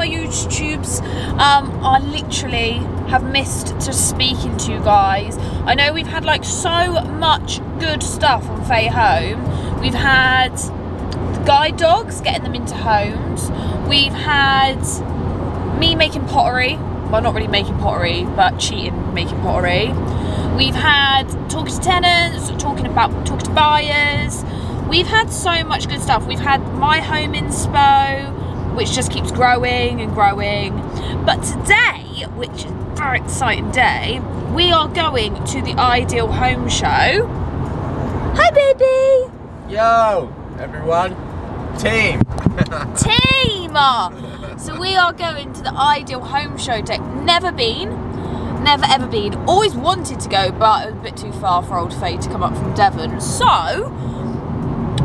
my YouTubes. Um, I literally have missed just speaking to you guys. I know we've had like so much good stuff on Faye Home. We've had guide dogs, getting them into homes. We've had me making pottery. Well, not really making pottery, but cheating making pottery. We've had talking to tenants, talking about talking to buyers. We've had so much good stuff. We've had my home inspo, which just keeps growing and growing. But today, which is a very exciting day, we are going to the Ideal Home Show. Hi, baby. Yo, everyone. Team. Team! So we are going to the Ideal Home Show day. Never been, never ever been. Always wanted to go, but it was a bit too far for old Faye to come up from Devon. So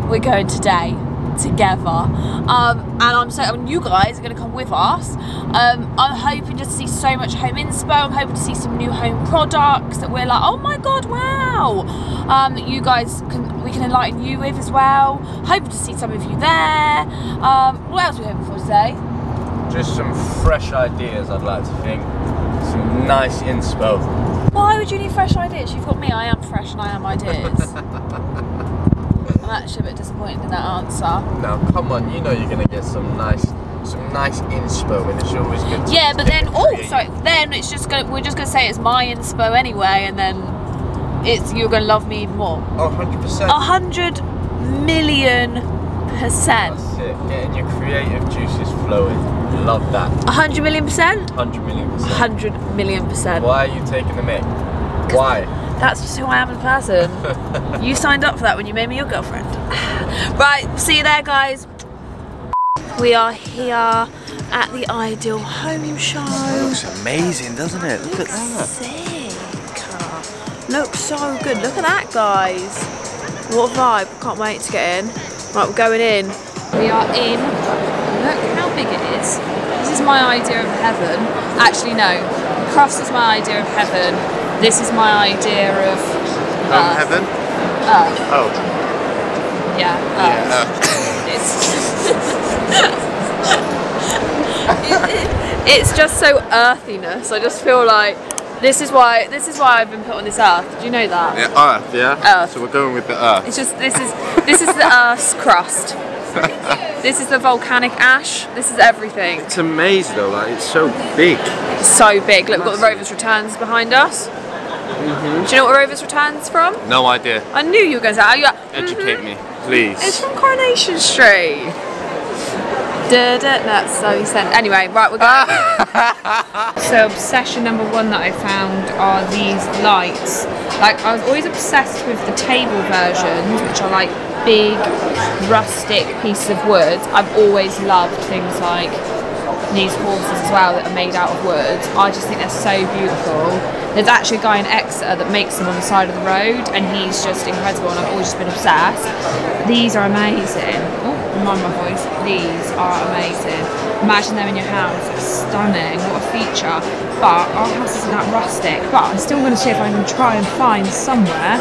we're going today together. Um, and I'm so and you guys are going to come with us. Um, I'm hoping just to see so much home inspo. I'm hoping to see some new home products that we're like, oh my god, wow. Um, that you guys can we can enlighten you with as well. Hoping to see some of you there. Um, what else are we hoping for today? Just some fresh ideas, I'd like to think. Some nice inspo. Why would you need fresh ideas? You've got me. I am fresh and I am ideas. I'm actually a bit disappointed in that answer. Now, come on, you know you're gonna get some nice, some nice inspo, and it's always good. To Yeah, but then oh, sorry. Then it's just gonna we're just gonna say it's my inspo anyway, and then it's you're gonna love me even more. Oh, 100 percent. A hundred million percent. That's it. Getting your creative juices flowing. Love that. A hundred million percent. 100 million percent. hundred million percent. Why are you taking the mic? Why? That's just who I am as a person. you signed up for that when you made me your girlfriend. right, see you there, guys. We are here at the Ideal Home Show. looks amazing, doesn't it? Look at that. Sick. Looks so good. Look at that, guys. What a vibe. Can't wait to get in. Right, we're going in. We are in. Look how big it is. This is my idea of heaven. Actually, no. The cross is my idea of heaven. This is my idea of Um, heaven? Earth. Oh. Yeah. Earth. It's, it's just so earthiness. I just feel like this is why this is why I've been put on this earth. Do you know that? Yeah, Earth, yeah? Earth. So we're going with the Earth. It's just this is this is the Earth's crust. This is the volcanic ash. This is everything. It's amazing though, like, it's so big. It's so big. Look, we've got the Rovers Returns behind us. Mm-hmm. Do you know where Rovers Returns from? No idea. I knew you were going to say. that. You got, Educate me, please. It's from Coronation Street. Da, da, that's so sent. Anyway, right, we're going. so obsession number one that I found are these lights. Like I was always obsessed with the table versions, which are like big rustic pieces of wood. I've always loved things like these horses as well that are made out of wood. I just think they're so beautiful. There's actually a guy in Exeter that makes them on the side of the road and he's just incredible and I've always just been obsessed. These are amazing. Oh, mind my voice. These are amazing. Imagine them in your house. It's stunning. What a feature. But our house isn't that rustic. But I'm still going to see if I can try and find somewhere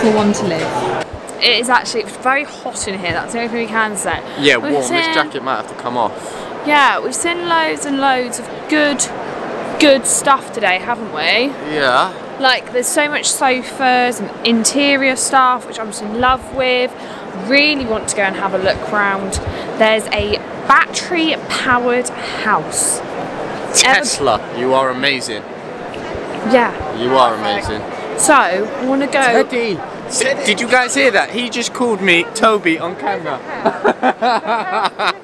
for one to live. It is actually very hot in here. That's the only thing we can say. yeah, warm. This jacket might have to come off. Yeah, we've seen loads and loads of good, good stuff today, haven't we? Yeah. Like, there's so much sofas and interior stuff, which I'm just in love with. Really want to go and have a look round. There's a battery powered house. Ever- Tesla, you are amazing. yeah. You are amazing. So, I want to go. Teddy! Did you guys hear that? He just called me Toby on camera.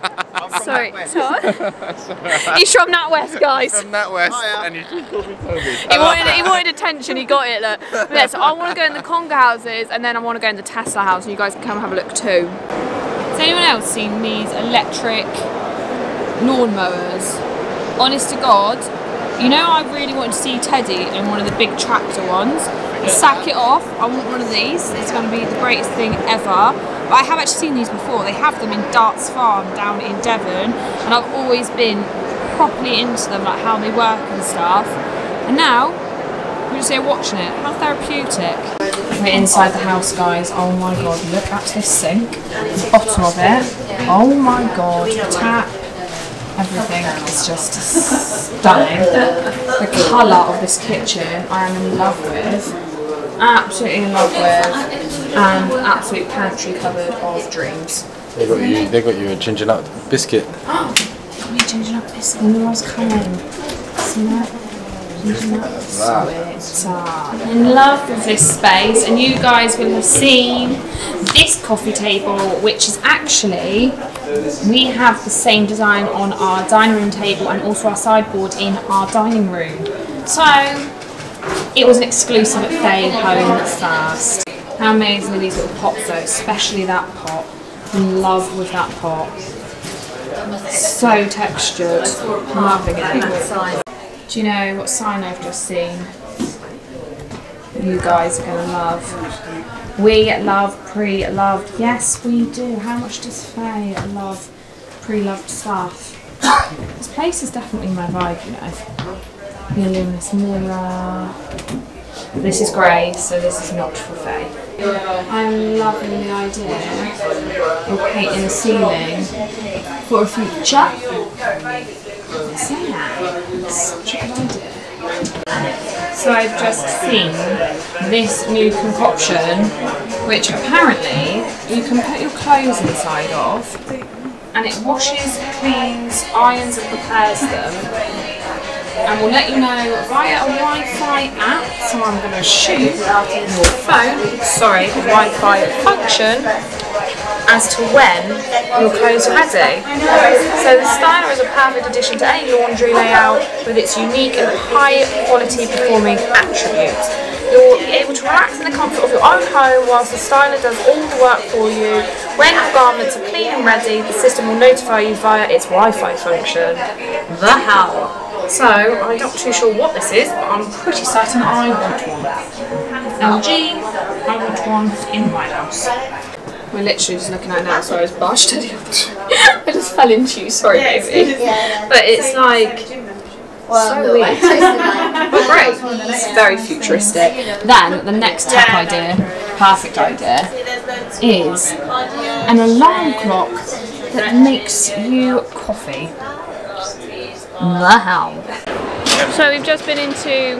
Sorry, sorry. He's from NatWest, guys. From that west, and he just called me Toby. He wanted, he wanted attention, he got it. Look. But yeah, so I want to go in the Conga houses and then I want to go in the Tesla house and you guys can come have a look too. Has anyone else seen these electric lawnmowers? Honest to God, you know I really wanted to see Teddy in one of the big tractor ones. Sack it off, I want one of these. It's going to be the greatest thing ever. I have actually seen these before. They have them in Darts Farm down in Devon and I've always been properly into them, like how they work and stuff. And now, we're just here watching it. How therapeutic. We're inside the house, guys. Oh my god, look at this sink. The bottom of it. Oh my god, the tap. Everything is just stunning. The colour of this kitchen I am in love with. Absolutely in love with. And absolute pantry cupboard of dreams. They got you. They got you a ginger nut biscuit. Got me ginger nut biscuit. I knew I was coming. Smell it. Ginger nut biscuit. Ah, In love with this space, and you guys will have seen this coffee table, which is actually we have the same design on our dining room table and also our sideboard in our dining room. So it was an exclusive at Faye Home first. How amazing are these little pots though, especially that pot. In love with that pot. So textured. Loving it. Do you know what sign I've just seen? You guys are going to love. We love pre-loved. Yes, we do. How much does Faye love pre-loved stuff? This place is definitely my vibe, you know. The luminous mirror. This is grey, so this is not for Faye. I'm loving the idea of painting the ceiling for a future. So I've just seen this new concoction, which apparently you can put your clothes inside of, and it washes, cleans, irons and prepares them and we'll let you know via a Wi-Fi app. So I'm going to shoot your phone, sorry, Wi-Fi function as to when your clothes are ready. So the styler is a perfect addition to any laundry layout with its unique and high quality performing attributes. You'll be able to relax in the comfort of your own home whilst the styler does all the work for you. When your garments are clean and ready, the system will notify you via its Wi-Fi function. The hell? So, I'm not too sure what this is, but I'm pretty certain I want one. LG, I want one in my house. We're literally just looking at it now, so I was barged to the. I just fell into you, sorry baby. But it's like, so weird. But great. It's very futuristic. Then, the next tech idea, perfect idea, is an alarm clock that makes you coffee. The hell. So we've just been into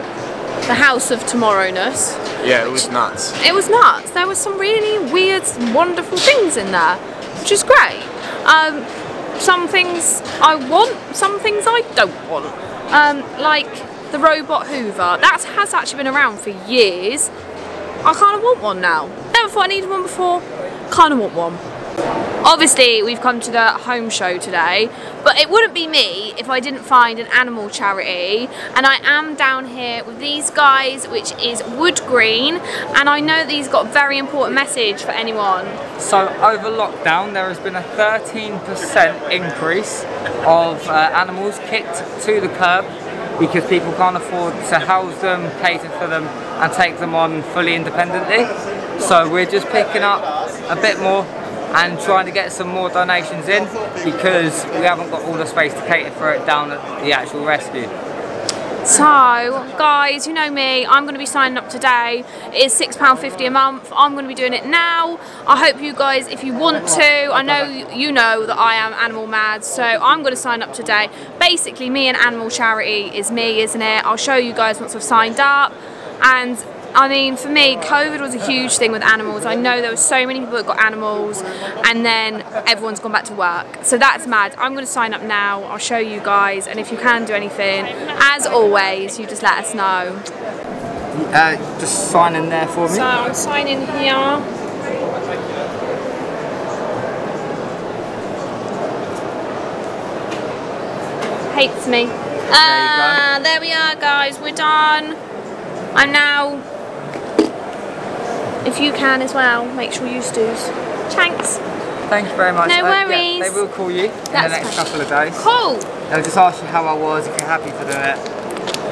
the House of Tomorrowness. Yeah, it was nuts. It was nuts. There was some really weird, wonderful things in there, which is great. Um, some things I want, some things I don't want. Um, like the robot Hoover. That has actually been around for years. I kind of want one now. Never thought I needed one before. Kind of want one. Obviously, we've come to the home show today, but it wouldn't be me if I didn't find an animal charity. And I am down here with these guys, which is Wood Green, and I know these got a very important message for anyone. So over lockdown, there has been a 13% increase of uh, animals kicked to the curb because people can't afford to house them, cater for them, and take them on fully independently. So we're just picking up a bit more and trying to get some more donations in because we haven't got all the space to cater for it down at the actual rescue. So, guys, you know me, I'm going to be signing up today. It is £6.50 a month. I'm going to be doing it now. I hope you guys, if you want to, I know you know that I am animal mad, so I'm going to sign up today. Basically, me and Animal Charity is me, isn't it? I'll show you guys once I've signed up. And I mean, for me, COVID was a huge thing with animals. I know there were so many people that got animals, and then everyone's gone back to work. So that's mad. I'm going to sign up now. I'll show you guys, and if you can do anything, as always, you just let us know. Uh, just sign in there for me. So I'm signing in here. Hates me. Ah, there we are, guys. We're done. I'm now. If you can as well, make sure you stews. Thanks. Thank you very much. No Uh, yeah, worries. they will call you in the next couple of days. Cool. They'll just ask you how I was, if you're happy to do it.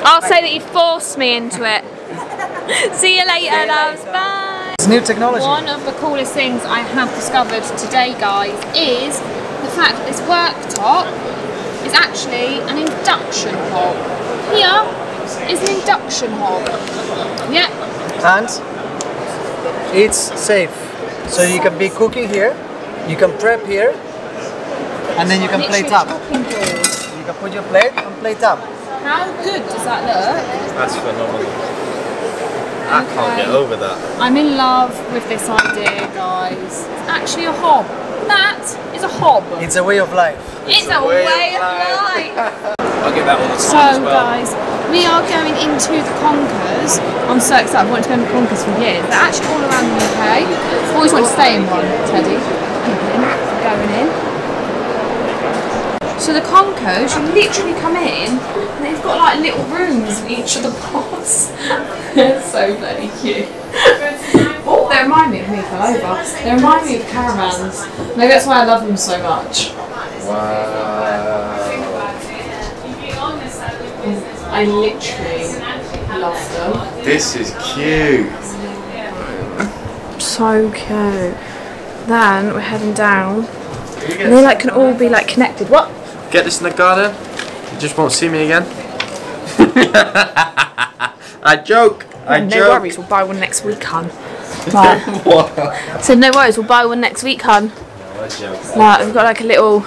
I'll say that you forced me into it. See you later, loves. Bye. It's new technology. One of the coolest things I have discovered today, guys, is the fact that this worktop is actually an induction hob. Here is an induction hob. Yeah, and it's safe. So you can be cooking here, you can prep here, and then you can literally plate up. You can put your plate and plate up. How good does that look? That's phenomenal. I can't get over that. I'm in love with this idea, guys. It's actually a hob. That is a hob. It's a way of life. It's a way way of of life. I get that all the time So, well. guys, we are going into the Conkers. I'm so excited. I've wanted to go to the Conkers for years. They're actually all around the UK. I've always wanted to stay in one, Teddy. Going in. So the Conkers, you literally come in and they've got like little rooms in each of the pods. They're so bloody cute. Oh, they remind me of me fell over. They remind me of caravans. Maybe that's why I love them so much. I literally love them. This is cute. So cute. Then we're heading down. And they like can all be like connected. What? Get this in the garden. You just won't see me again. I joke. I no joke. worries, we'll buy one next week, hun. Right. so no worries, we'll buy one next week, hun. I joke. Like we've got like a little.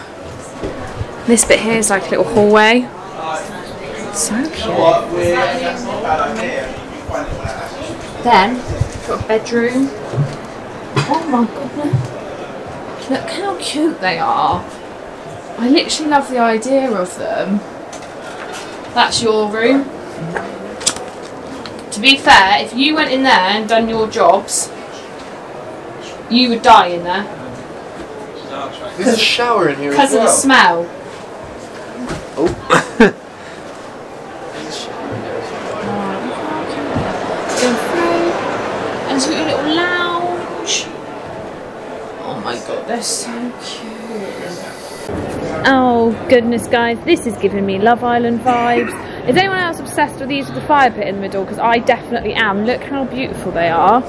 This bit here is like a little hallway. So cute. Then got a bedroom. Oh my goodness! Look how cute they are. I literally love the idea of them. That's your room. To be fair, if you went in there and done your jobs, you would die in there There's a shower in here because of the smell. Goodness, guys, this is giving me Love Island vibes. Is anyone else obsessed with these with the fire pit in the middle? Because I definitely am. Look how beautiful they are.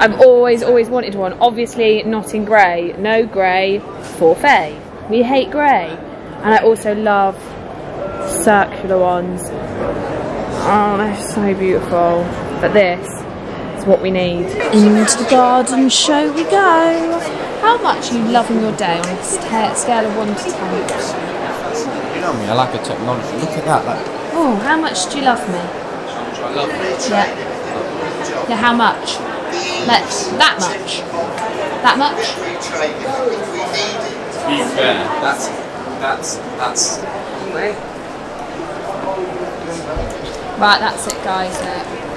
I've always, always wanted one. Obviously, not in grey. No grey for Faye. We hate grey. And I also love circular ones. Oh, they're so beautiful. But this is what we need. Into the garden show we go. How much are you loving your day on a scale of 1 to 10? You know me, I like a technology. Look at that. Like, Oh, how much do you love me? Yeah. Yeah, how much? Like, that much? That much? to be fair, that's that's that's Right, that's it, guys. Look.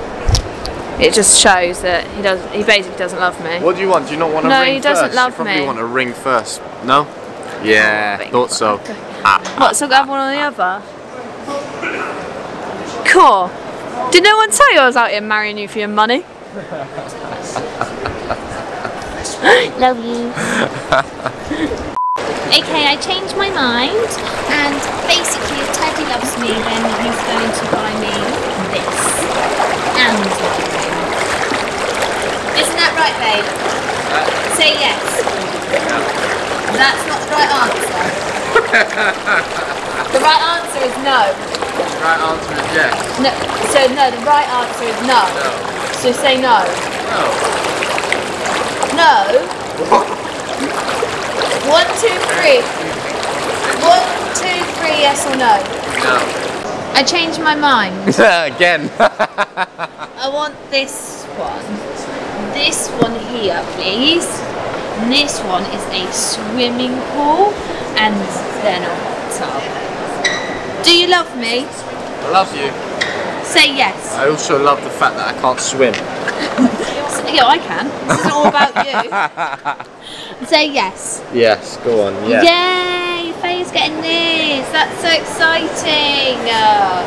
It just shows that he does. He basically doesn't love me. What do you want? Do you not want a No, ring No, he doesn't first? love you probably me. want a ring first. No? Yeah, oh, Ring. thought so. Ah. What? So have one or the other? Cool. Did no one tell you I was out here marrying you for your money? Love you. Okay, I changed my mind, and basically, if Teddy loves me, then he's going to buy me this and my ring. Isn't that right, babe? Say yes. That's not the right answer. the right answer is no. The right answer is yes. No. So no, the right answer is no. No. So say no. No. No. One, two, three. One, two, three. Yes or no? No. I changed my mind. Again. I want this one. This one here, please. And this one is a swimming pool and then a hot tub. Do you love me? I love you. Say yes. I also love the fact that I can't swim. Yeah, I can. This is all about you. Say yes. Yes, go on. Yeah. Yay! Faye's getting this. That's so exciting. Uh,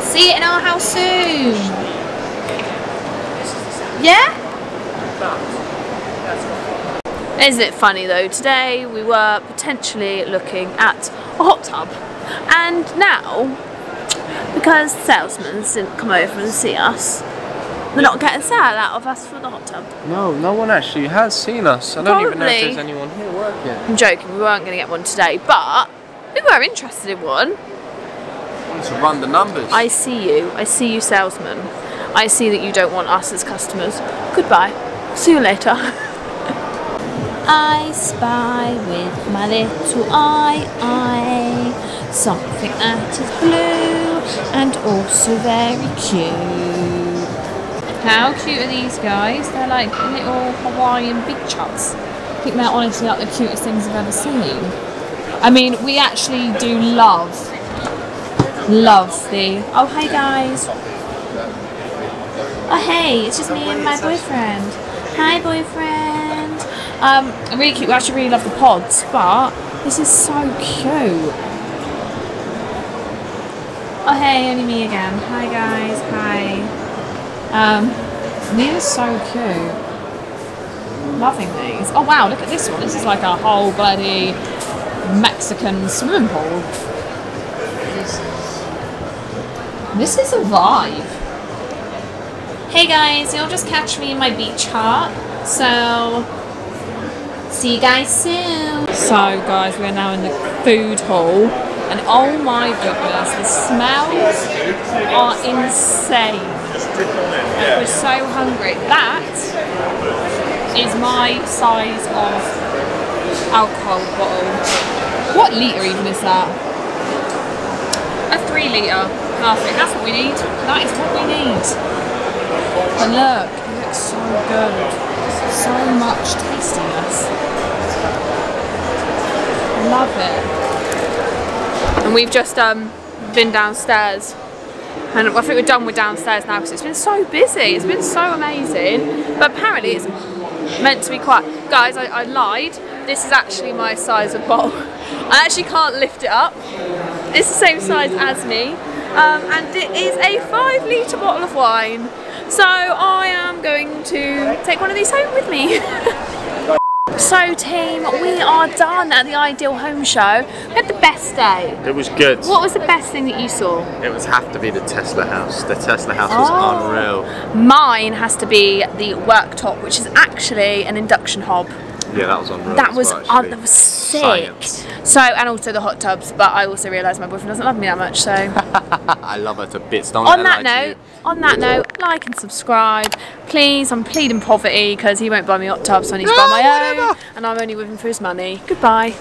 see it in our house soon. Yeah? Isn't it funny though? Today we were potentially looking at a hot tub, and now because the salesmen didn't come over and see us, they're not getting sale out of us for the hot tub. No, no one actually has seen us. I don't even know if there's anyone here working. I'm joking. We weren't going to get one today, but we were interested in one. Want to run the numbers. I see you. I see you, salesman. I see that you don't want us as customers. Goodbye. See you later. I spy with my little eye, eye something that is blue and also very cute. How cute are these guys? They're like little Hawaiian big chucks. I think they're honestly like the cutest things I've ever seen. I mean, we actually do love, love the. Oh, hey guys. Oh, hey, it's just me and my boyfriend. Hi, boyfriend. Um, really cute. We actually really love the pods, but this is so cute. Oh, hey, only me again. Hi, guys. Hi. Um, these are so cute. Loving these. Oh wow, look at this one. This is like a whole bloody Mexican swimming pool. This is a vibe. Hey guys, you'll just catch me in my beach hut. So, see you guys soon. So guys, we are now in the food hall and oh my goodness, the smells are insane. And We're so hungry. That is my size of alcohol bottle. What litre even is that? A three litre. Perfect. That's what we need. That is what we need. And look, it looks so good. So much tastiness. Love it. And we've just um, been downstairs. And I think we're done with downstairs now because it's been so busy. It's been so amazing. But apparently it's meant to be quiet. Guys, I, I lied. This is actually my size of bowl. I actually can't lift it up. It's the same size as me. Um, and it is a five litre bottle of wine. So I am going to take one of these home with me. so team, we are done at the Ideal Home Show. We had the best day. It was good. What was the best thing that you saw? It would have to be the Tesla house. The Tesla house was Oh. unreal. Mine has to be the worktop, which is actually an induction hob. Yeah, that was unreal. That was well, un- that was sick. Science. So and also the hot tubs, but I also realised my boyfriend doesn't love me that much. So I love her to bits. Don't on that her lie to note, on that note, like and subscribe, please. I'm pleading poverty because he won't buy me hot tubs, so I need to buy No, my own, and I'm only with him for his money. Goodbye.